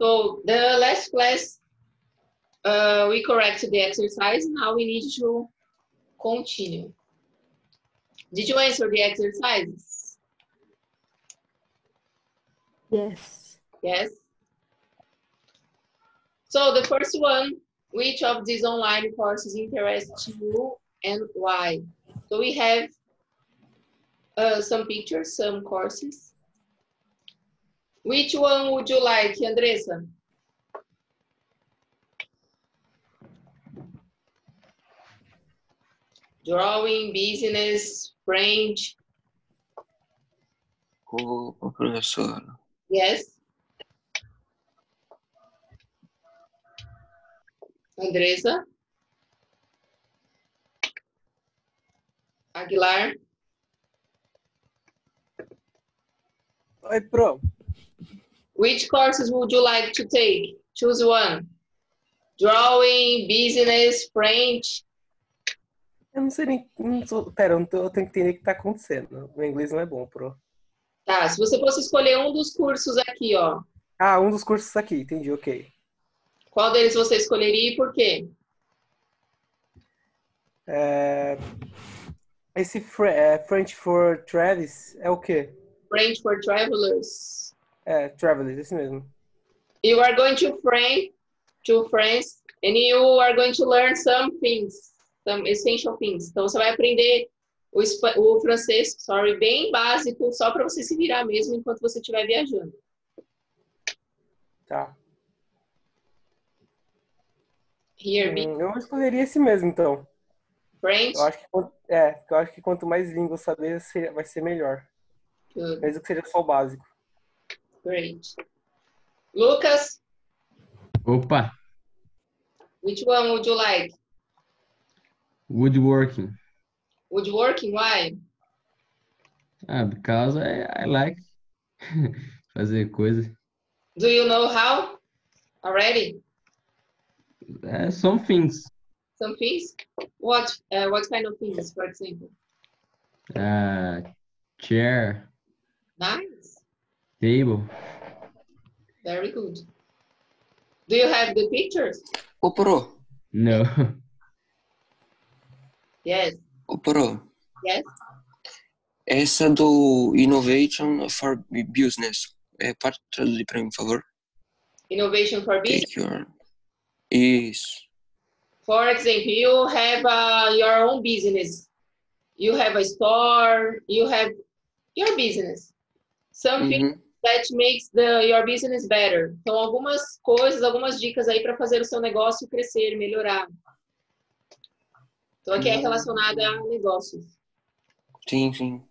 So the last class, uh, we corrected the exercise. Now we need to continue. Did you answer the exercises? Yes. Yes. So the first one, which of these online courses interests you and why? So we have uh, some pictures, some courses. Which one would you like, Andressa? Drawing, business, French. Ô, professor, Yes. Andressa. Aguilar. Oi, pro. Which courses would you like to take? Choose one. Drawing, business, French. Eu não sei nem. Não pera, eu, tô- eu tenho que entender o que tá acontecendo. Meu inglês não é bom, pro. Tá, se você fosse escolher um dos cursos aqui, ó, Ah, um dos cursos aqui, entendi, ok. qual deles você escolheria e por quê? É, Esse é, French for Travis é o quê? French for Travelers. É, Travelers, esse mesmo. You are going to France, to France, and you are going to learn some things, some essential things. Então você vai aprender o, o francês, sorry, bem básico, só para você se virar mesmo enquanto você estiver viajando. Tá. Here, Hum, eu escolheria esse mesmo, então. French. Eu acho que, é, eu acho que quanto mais línguas saber, vai ser melhor. Good, Mesmo que seja só o básico. Great. Lucas, Opa, which one would you like? woodworking. Woodworking, why? Ah, because I, I like fazer coisas. Do you know how already? É, some things. Some things? What, uh, what kind of things, for example? Ah, chair, Nice. Table. Very good. Do you have the pictures? ô, pro, No. Yes. ô, pro. Yes. Essa do Innovation for Business. É, pode traduzir para mim, por favor? Innovation for business. Take your... Isso. For example, you have uh, your own business. You have a store. You have your business. Something Uhum. That makes the your business better. Então, algumas coisas, algumas dicas aí para fazer o seu negócio crescer, melhorar. Então, aqui é Hum. relacionada a negócios. Sim, sim.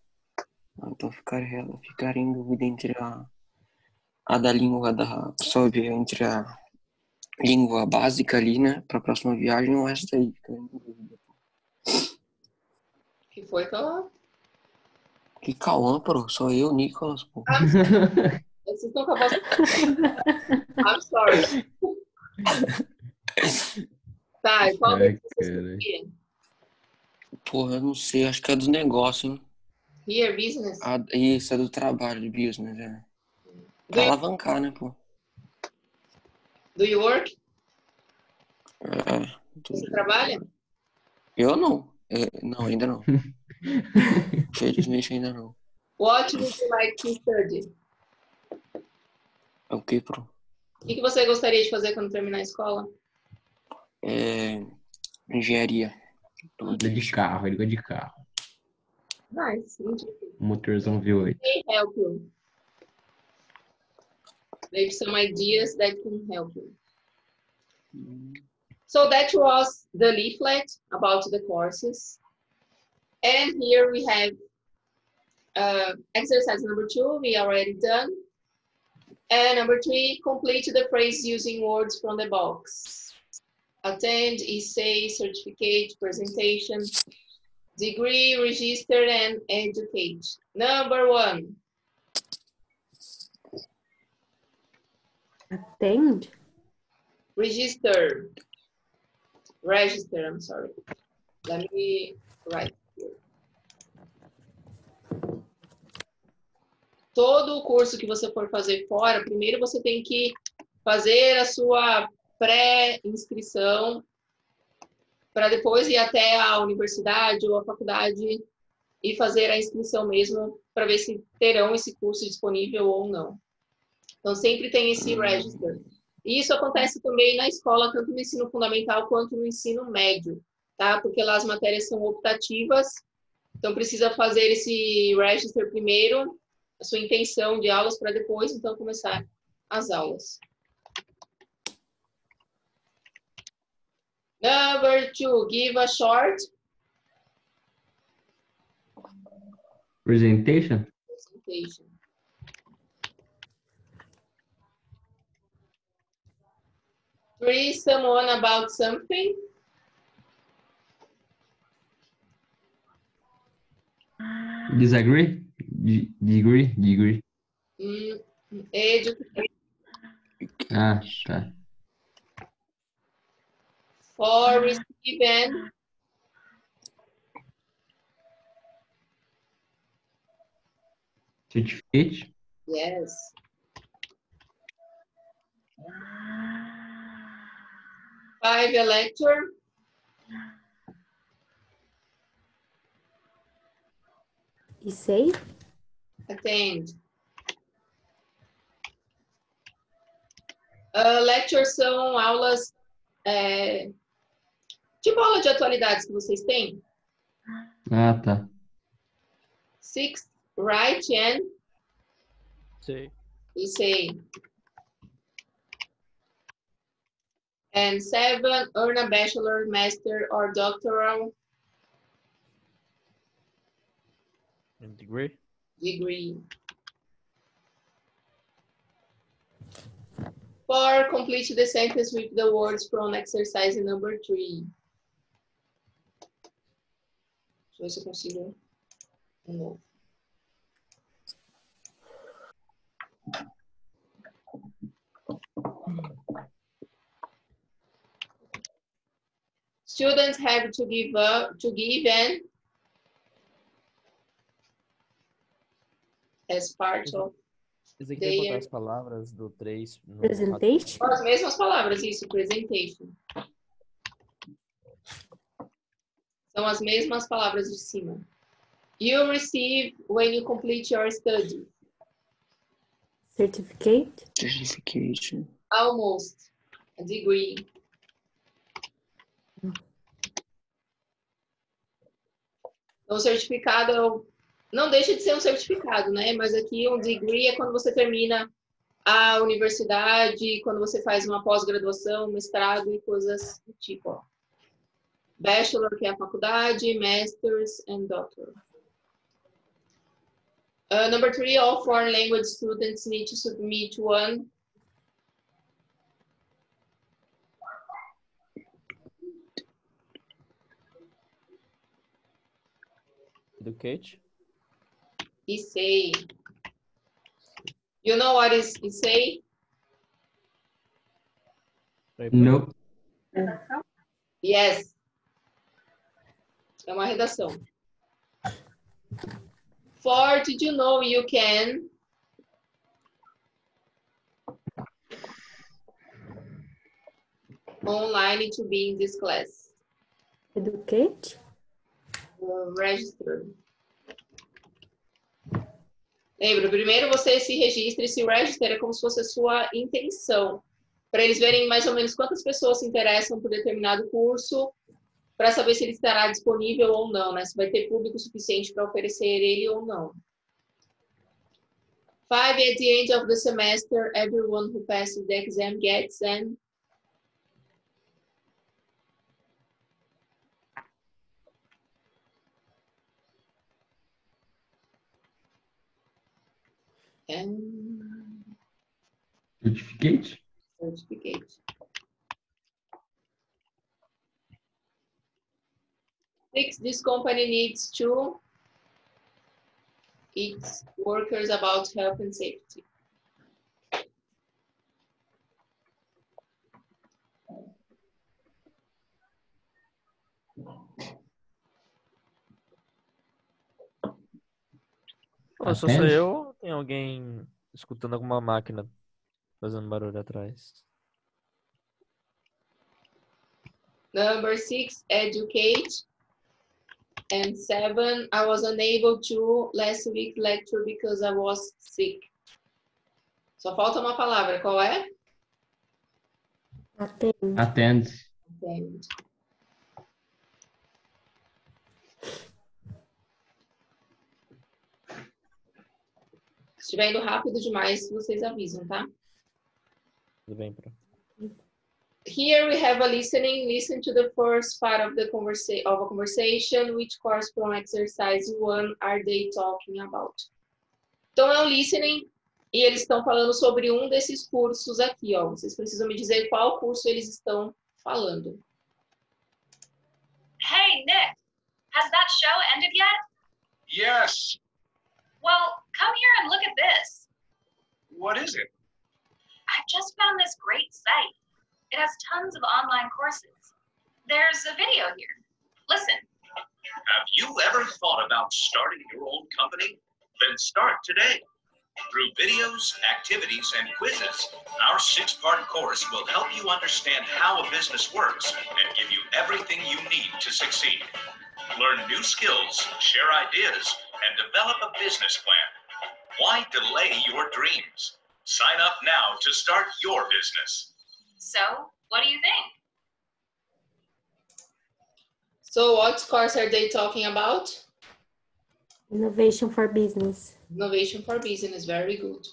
Ah, Então ficar, ficar em dúvida entre a, a da língua da. Sobre entre a língua básica ali, né? Pra próxima viagem ou essa daí. Ficar em dúvida. Que foi que eu... Que Cauã, pô. Só eu, Nicolas, pô. Vocês estão com a voz... I'm sorry. Tá, e qual Ai, deles você? Porra, eu não sei. Acho que é do negócio, hein? Here, business. A, isso, é do trabalho, de business, é. Do Pra you, alavancar, né, pô? do you work? É, Você trabalha? eu não. É, não, ainda não. Felizmente ainda não. What would you like to study? É o que, pro? O que, você gostaria de fazer quando terminar a escola? É. Engenharia. Ele de carro, ele gosta de carro. Nice. Motorzão V8. May help you. Maybe some ideas that can help you. So that was the leaflet about the courses. And here we have uh, exercise number two, we already done. And number three, complete the phrase using words from the box. Attend, essay, certificate, presentation, degree, register, and educate. Number one, Attend? register. Register, I'm sorry. Let me write Todo o curso que você for fazer fora, primeiro você tem que fazer a sua pré-inscrição para depois ir até a universidade ou a faculdade e fazer a inscrição mesmo para ver se terão esse curso disponível ou não. Então sempre tem esse register. E isso acontece também na escola, tanto no ensino fundamental quanto no ensino médio, tá? Porque lá as matérias são optativas, então precisa fazer esse register primeiro, a sua intenção de aulas para depois então começar as aulas. Number two, give a short Presentation? presentation. Three, someone about something. Disagree? Di- Degree? Degree. Mm, edu- Ah, tá. for receive and Certificate? yes. Five, a lecture. E sei? Attend. Uh, lectures são aulas, é, tipo aula de atualidades que vocês têm. Ah, tá. Six, write and Sei. you say. And seven, earn a bachelor, master, or doctoral And degree? Degree. Four, complete the sentence with the words from exercise number three. Deixa eu ver se eu consigo um novo. Students have to give up, to give an as part of botar as palavras do 3 no Presentation? As mesmas palavras, isso, presentation. São as mesmas palavras de cima. You receive when you complete your study. Certificate? Certification. Almost. A degree. Então, o certificado é o- não deixa de ser um certificado, né? Mas aqui um degree é quando você termina a universidade, quando você faz uma pós-graduação, mestrado e coisas do tipo. Ó. Bachelor, que é a faculdade, Masters and Doctor. Uh, number three, all foreign language students need to submit one Educate. Essay. You know what is essay? Não. Yes. É uma redação. For did you know you can online to be in this class? Educate? Uh, register. Lembra, primeiro você se registra e se register é como se fosse a sua intenção. Para eles verem mais ou menos quantas pessoas se interessam por determinado curso, para saber se ele estará disponível ou não, né? Se vai ter público suficiente para oferecer ele ou não. Five, at the end of the semester, everyone who passes the exam gets an an Certificate? certificate. Six, this company needs to its workers about health and safety. Pô, só sou eu ou tem alguém escutando alguma máquina? Fazendo barulho atrás. Number six, educate. And seven, I was unable to last week lecture because I was sick. Só falta uma palavra, qual é? Attend. Attend. Attend. Estiver indo rápido demais, vocês avisam, tá? Tudo bem, Pro? Here we have a listening. Listen to the first part of the conversa of a conversation. Which course from exercise one are they talking about? Então é um listening e eles estão falando sobre um desses cursos aqui, ó. Vocês precisam me dizer qual curso eles estão falando. Hey, Nick, has that show ended yet? Yes. Well, come here and look at this. What is it? I've just found this great site. It has tons of online courses. There's a video here. Listen. Have you ever thought about starting your own company? Then start today. Through videos, activities, and quizzes, our six part course will help you understand how a business works and give you everything you need to succeed. Learn new skills, share ideas, and develop a business plan. Why delay your dreams? Sign up now to start your business. So, what do you think? So what course are they talking about? Innovation for business. Innovation for business, very good.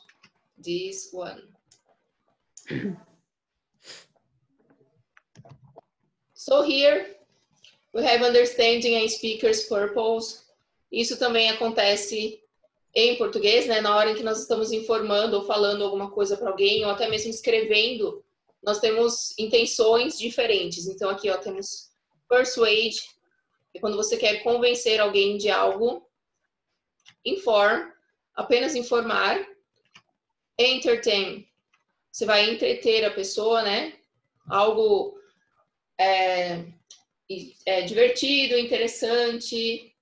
This one. so here we have understanding a speaker's purpose. Isso também acontece em português, né? Na hora em que nós estamos informando ou falando alguma coisa para alguém, ou até mesmo escrevendo, nós temos intenções diferentes. Então aqui, ó, temos persuade, é quando você quer convencer alguém de algo. Inform, apenas informar. Entertain, você vai entreter a pessoa, né? Algo é, é, divertido, interessante.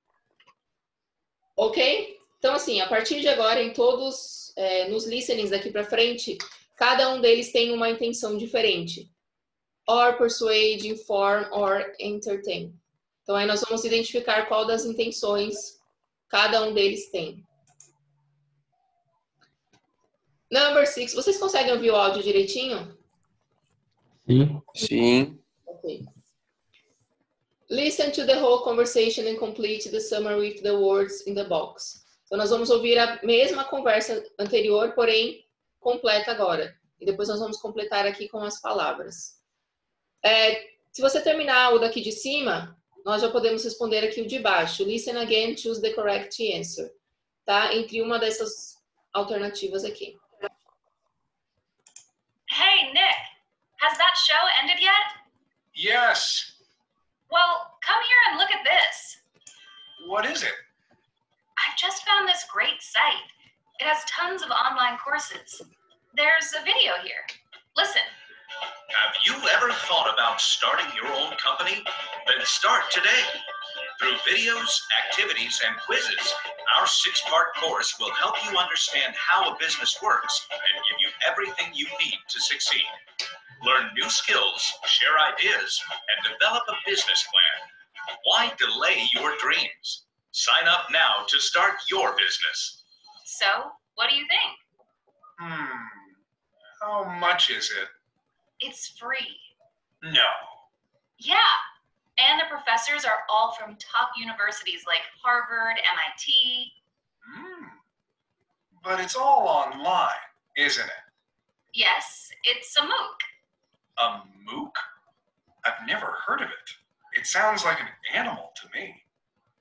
Ok? Então, assim, a partir de agora, em todos, é, nos listenings daqui para frente, cada um deles tem uma intenção diferente. Or persuade, inform, or entertain. Então, aí nós vamos identificar qual das intenções cada um deles tem. Number six. Vocês conseguem ouvir o áudio direitinho? Sim. Sim. Ok. Listen to the whole conversation and complete the summary with the words in the box. Então, nós vamos ouvir a mesma conversa anterior, porém completa agora. E depois nós vamos completar aqui com as palavras. É, se você terminar o daqui de cima, nós já podemos responder aqui o de baixo. Listen again, choose the correct answer. Tá? Entre uma dessas alternativas aqui. Hey, Nick, has that show ended yet? Yes. Well, come here and look at this. What is it? I've just found this great site. It has tons of online courses. There's a video here. Listen. Have you ever thought about starting your own company? Then start today. Through videos, activities, and quizzes, our six part course will help you understand how a business works and give you everything you need to succeed. Learn new skills, share ideas, and develop a business plan. Why delay your dreams? Sign up now to start your business. So, what do you think? Hmm. How much is it? It's free. No. Yeah. And the professors are all from top universities like Harvard, MIT. Hmm. But it's all online, isn't it? Yes, it's a MOOC. A MOOC? I've never heard of it. It sounds like an animal to me.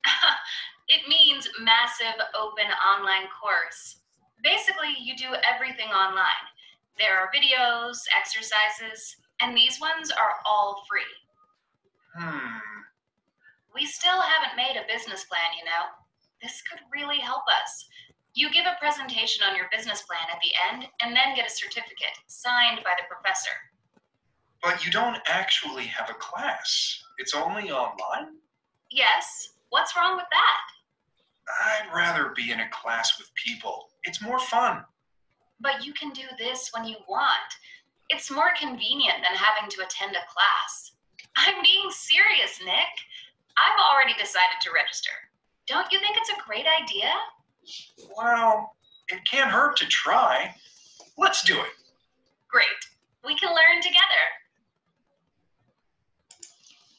it means massive open online course. Basically, you do everything online. There are videos, exercises, and these ones are all free. Hmm. We still haven't made a business plan, you know. This could really help us. You give a presentation on your business plan at the end and then get a certificate signed by the professor. But you don't actually have a class. It's only online? Yes, what's wrong with that? I'd rather be in a class with people. It's more fun. but you can do this when you want. It's more convenient than having to attend a class. I'm being serious, Nick. I've already decided to register. Don't you think it's a great idea? Well, it can't hurt to try. Let's do it. Great. We can learn together.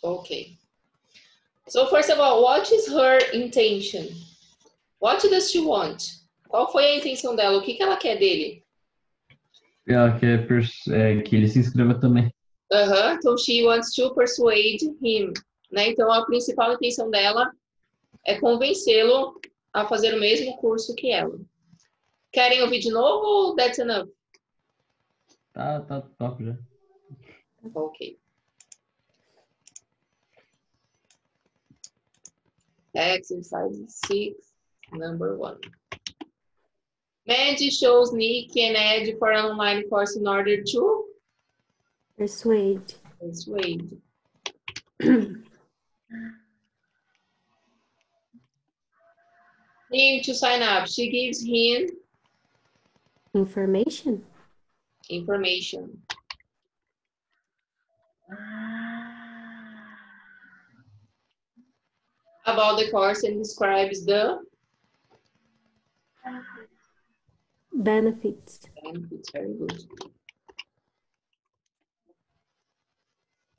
Okay. So first of all, what is her intention? What does she want? Qual foi a intenção dela? O que, que ela quer dele? Ela quer é, que ele se inscreva também. Aham, então she wants to persuade him, né? Então a principal intenção dela é convencê-lo a fazer o mesmo curso que ela. Querem ouvir de novo ou that's enough? Tá, tá top já. Ok. Exercise six, number one. Mandy shows Nick and Ed for an online course in order to Persuade. persuade. him to sign up. She gives him Information. information. About the course and describes the Benefits. benefits. Very good.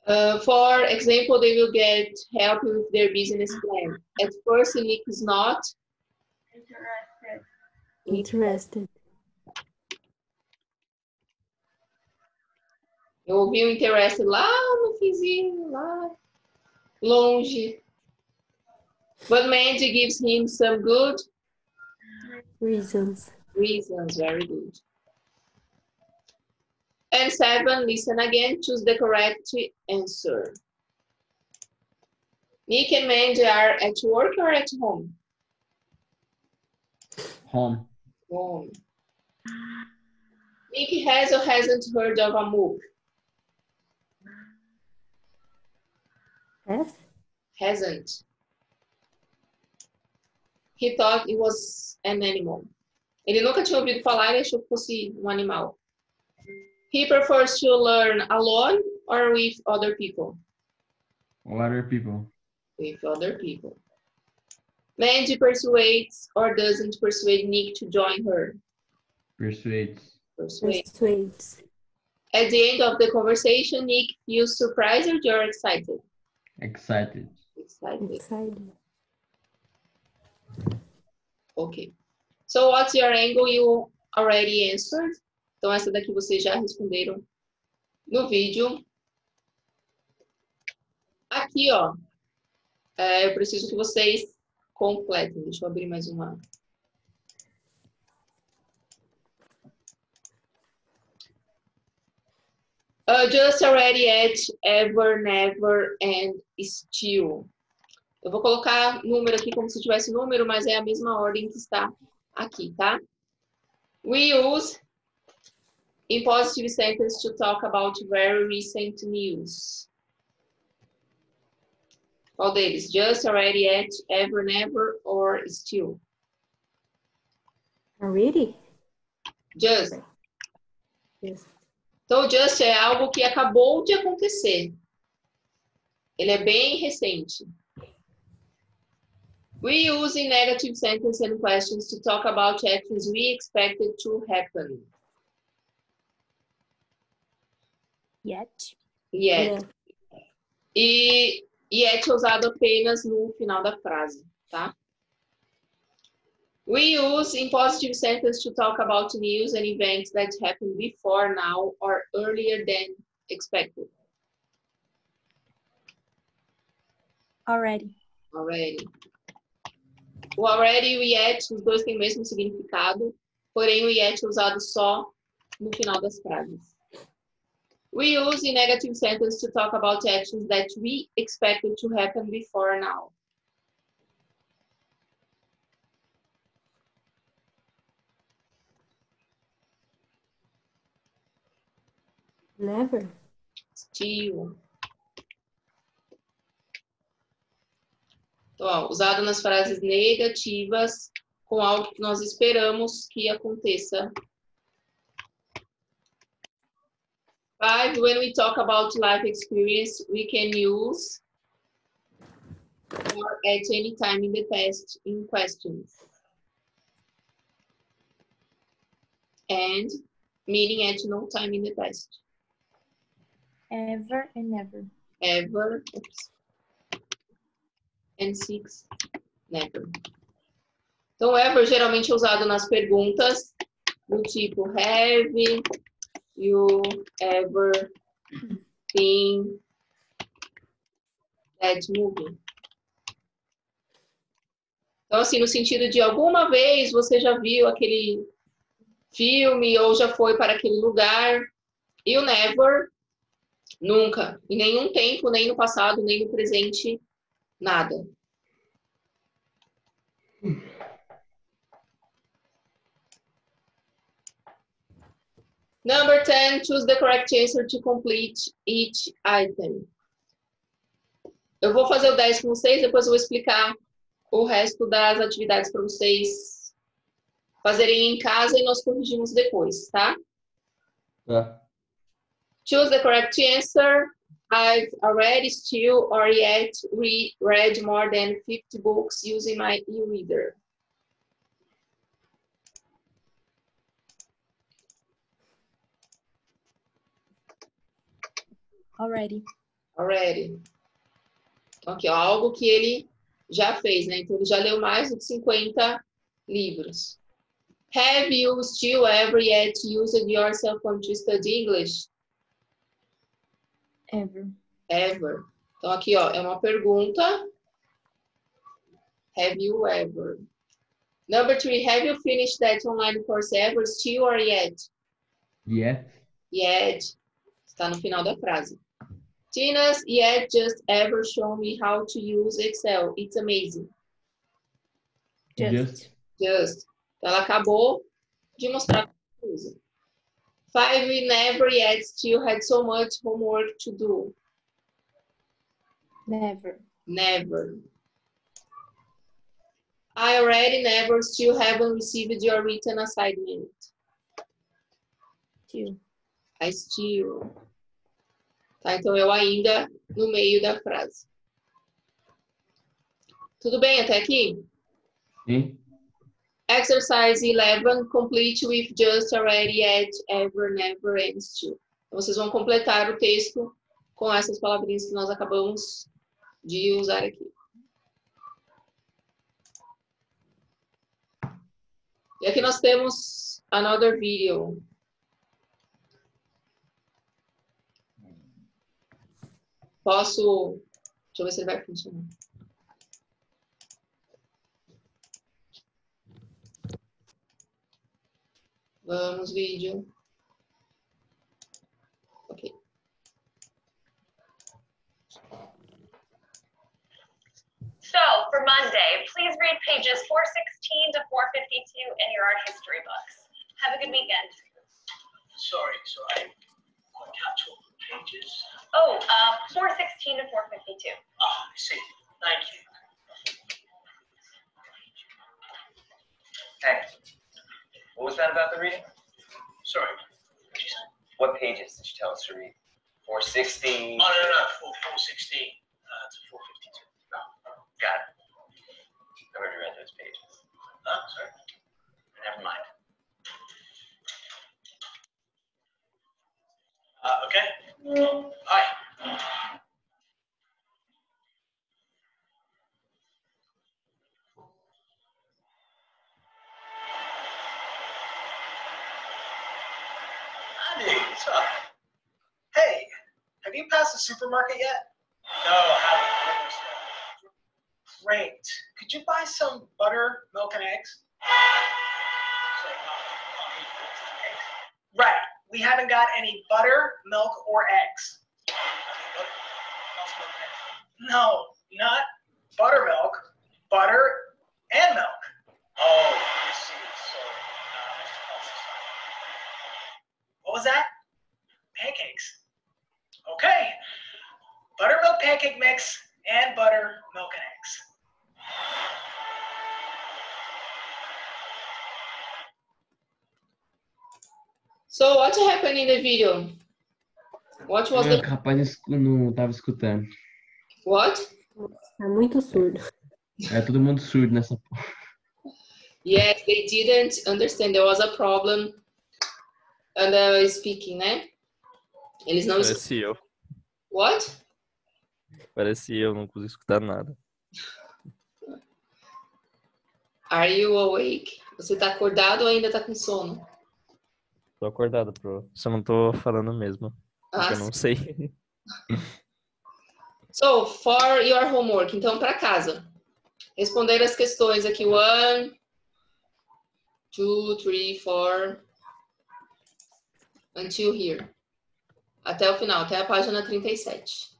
Uh, for example, they will get help with their business plan. At first, Nick is not Interested. Eu ouvi o interested lá no finzinho, lá longe. But Mandy gives him some good Reasons. reasons. Very good. And seven, listen again, choose the correct answer. Nick and Mandy are at work or at home? Home. Home. Nick has or hasn't heard of a MOOC? F. Hasn't. He thought it was an animal. Ele nunca tinha ouvido falar e achou que fosse um animal. He prefers to learn alone or with other people? Other people. With other people. Mandy persuades or doesn't persuade Nick to join her? Persuades. Persuade. Persuades. At the end of the conversation, Nick feels surprised or excited? Excited. Excited. Excited. Ok. So what's your angle? You already answered. Então essa daqui vocês já responderam no vídeo. Aqui, ó. é, eu preciso que vocês completem. Deixa eu abrir mais uma. Uh, just already at, ever, never, and still. Eu vou colocar número aqui como se tivesse número, mas é a mesma ordem que está aqui, tá? We use in positive sentence to talk about very recent news. Qual deles? Just, already, at, ever, never, or still? Already? Just. Yes. Então, just é algo que acabou de acontecer. Ele é bem recente. We use in negative sentence and questions to talk about actions we expected to happen. Yet. Yet. Yeah. E yet usado apenas no final da frase, tá? We use in positive sentence to talk about news and events that happened before now or earlier than expected. Already. Already. O already e o yet, os dois têm o mesmo significado, porém o yet é usado só no final das frases. We use in negative sentence to talk about actions that we expected to happen before now. Never. Still. Então, ó, usado nas frases negativas com algo que nós esperamos que aconteça Five, when we talk about life experience, we can use or at any time in the past in questions. And meaning at no time in the past. Ever and never. Ever. oops. And six, never. Então, ever geralmente é usado nas perguntas do tipo have you ever seen that movie? Então, assim, no sentido de alguma vez você já viu aquele filme ou já foi para aquele lugar. E o never, nunca. Em nenhum tempo, nem no passado, nem no presente, nada. Number 10, choose the correct answer to complete each item. Eu vou fazer o 10 com vocês, depois eu vou explicar o resto das atividades para vocês fazerem em casa e nós corrigimos depois, tá? Tá. Choose the correct answer. I've already still or yet re read more than 50 books using my e-reader. Already. Already. Então, aqui, ó, algo que ele já fez, né? Então, ele já leu mais que 50 livros. Have you still ever yet used your cell phone to study English? Ever. Ever. Então, aqui, ó, é uma pergunta. Have you ever? Number three, have you finished that online course ever, still or yet? Yet. Yet. Está no final da frase. Tina's yet just ever shown me how to use Excel. It's amazing. Just. Just. Just. Então, ela acabou de mostrar como usa. Five, we never yet still had so much homework to do. Never. Never. I already never still haven't received your written assignment. Two. I still. Tá, então eu ainda no meio da frase. Tudo bem até aqui? Sim. Exercise 11, complete with just, already, yet, ever, never, and still. Então, vocês vão completar o texto com essas palavrinhas que nós acabamos de usar aqui. E aqui nós temos another video. Posso... Deixa eu ver se ele vai funcionar. Vamos, vídeo. Ok. So for Monday, please read pages 416 to 452 in your art history books. Have a good weekend. Sorry, so I can't catch all the pages. Oh, uh, 416 to 452. Ah, I see. Thank you. Hey, what was that about the reading? Sorry. What'd you say? What pages did you tell us to read? 416. Oh, no, no, no. Four, 416 uh, to 452. Got it. I already read those pages. Oh, sorry. Never mind. Uh, okay. Hi. Hey, have you passed the supermarket yet? No, I haven't. Great. Could you buy some butter, milk, and eggs? So, not, not me, but eggs. Right. We haven't got any butter, milk, or eggs. What? Not some eggs. No, not buttermilk, butter, and milk. Oh, I see. So, uh, I should also sign. What was that? Pancakes. Okay. Buttermilk pancake mix and butter, milk, and eggs. So what happened in the video? What was Ah, the Rapaz, não tava escutando. what? Tá muito surdo. É todo mundo surdo nessa. Yes, they didn't understand. There was a problem and uh, speaking, né? Eles não escutam. Parece eu. What? Parece eu, não consigo escutar nada. Are you awake? Você tá acordado ou ainda tá com sono? Tô acordado, pro. Só não tô falando mesmo. Ah, eu não sei. So, for your homework, então para casa. Responder as questões aqui. One, two, three, four. Until here. Até o final, até a página 37.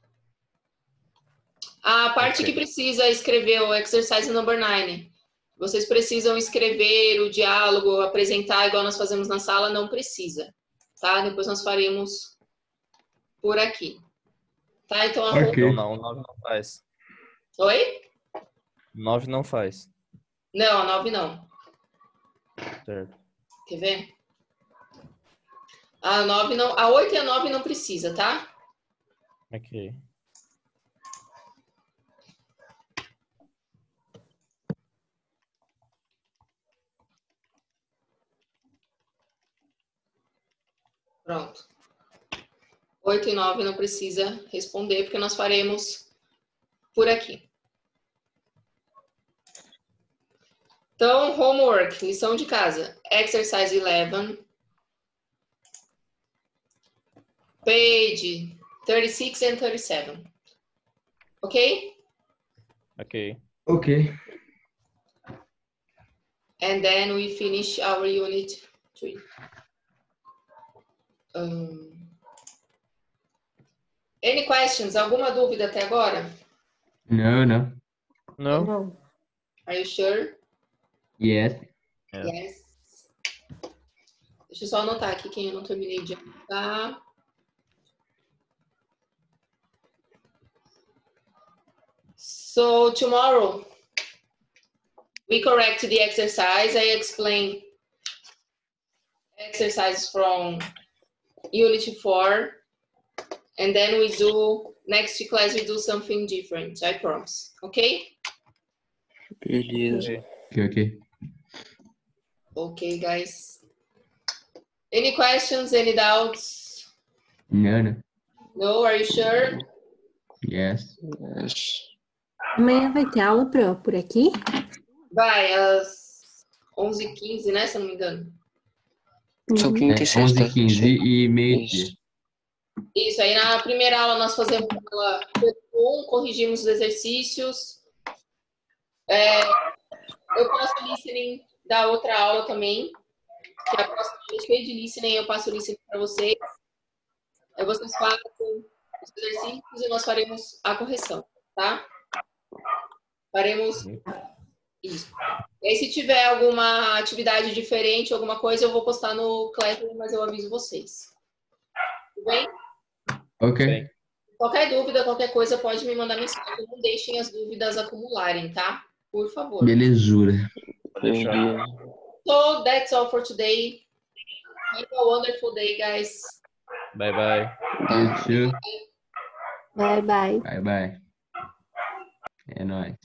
A parte que precisa escrever o exercise number nine. Vocês precisam escrever o diálogo, apresentar igual nós fazemos na sala, não precisa. Tá? Depois nós faremos por aqui. Tá? Então a Ok. Então não, o 9 não faz. Oi? 9 não faz. Não, a 9 não. Certo. Quer ver? A 9 não. A 8 e a 9 não precisa, tá? Ok. Pronto. 8 e 9 não precisa responder, porque nós faremos por aqui. Então, homework, lição de casa. Exercise 11. Page 36 and 37. Ok? Ok. Ok. And then we finish our unit 3. Um, any questions? Alguma dúvida até agora? Não, não. Não? Não. Are you sure? Yes. Yes. Deixa eu só anotar aqui quem eu não terminei de anotar. So tomorrow we correct the exercise. I explain exercise from unit four, and then we do next class we do something different. I promise. Okay? Beleza. Ok, ok. Okay, guys. Any questions? Any doubts? No, no. No, are you sure? Yes. Yes. Amanhã vai ter aula pro, por aqui? Vai, às 11h15, né? Se eu não me engano. São Uhum. quinta É, e sexta. 11 15 e meio-dia. Isso. Isso, aí na primeira aula nós fazemos ela um, corrigimos os exercícios. É, eu passo listening da outra aula também, que é a próxima aula é cheia de listening, eu passo listening para vocês. Aí vocês fazem os exercícios e nós faremos a correção, tá? Faremos isso. E aí, se tiver alguma atividade diferente, alguma coisa, eu vou postar no Classroom, mas eu aviso vocês. Tudo bem? Ok. Qualquer dúvida, qualquer coisa, pode me mandar mensagem. Não deixem as dúvidas acumularem, tá? Por favor. Belezura. Beleza. So, that's all for today. Have a wonderful day, guys. Bye, bye. You too. Bye, bye. And I.